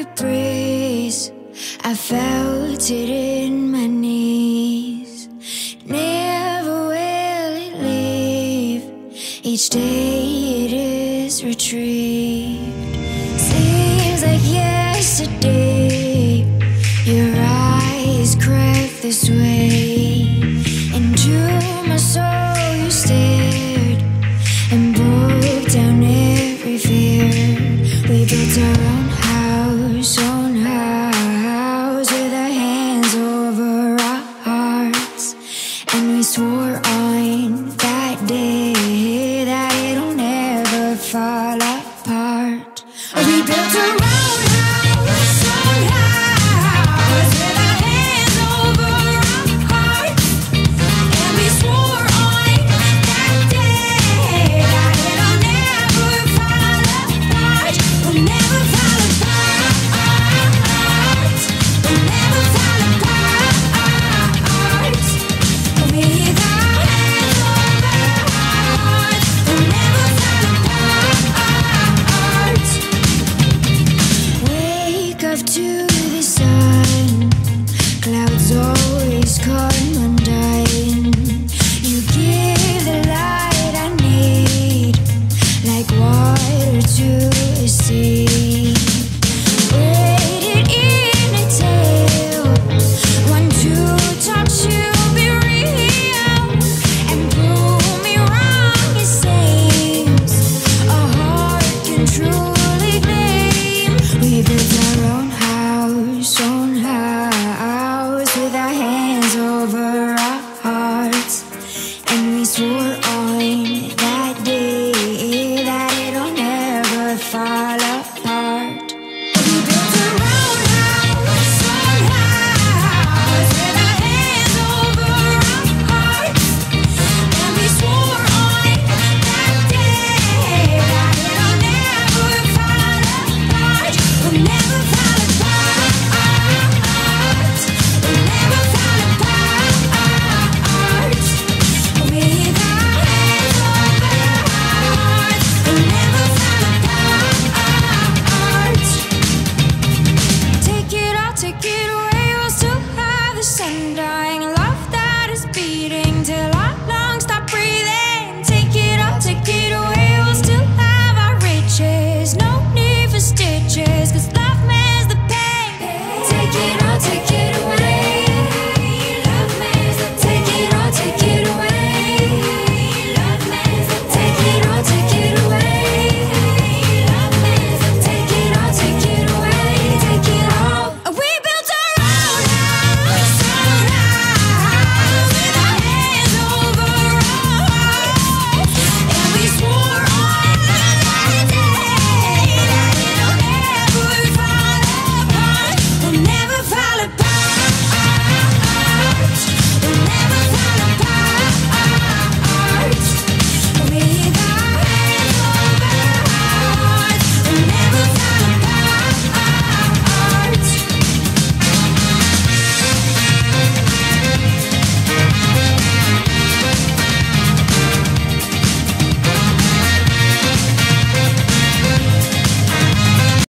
the breeze. I felt it in my knees. Never will it leave. Each day it is retrieved. Seems like yesterday. Your eyes cracked this way. Into my soul you stared And broke down every fear. We built our own Whose own house with our hands over our hearts, and we swore on. see